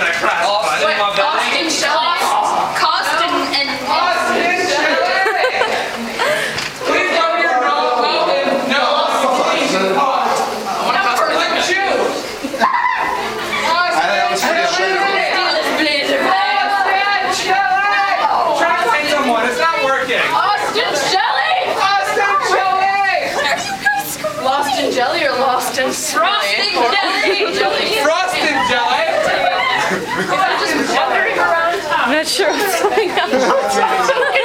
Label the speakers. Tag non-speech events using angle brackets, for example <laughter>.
Speaker 1: did I press?
Speaker 2: Austin,
Speaker 1: button?
Speaker 2: my belly.
Speaker 3: Austin Shelly. Cost and, and, and
Speaker 2: Austin Shelly! Please go to your roll. No, Austin, pause. I want to customer like choose. Austin Shelly!
Speaker 3: steal his blazer bags.
Speaker 2: Austin Shelly!
Speaker 1: Try to find someone. It's not working.
Speaker 3: Austin Shelly.
Speaker 2: Austin Shelly!
Speaker 4: Lost in jelly or lost in
Speaker 3: Frosting jelly. jelly.
Speaker 4: not sure what's going on. <laughs> <laughs>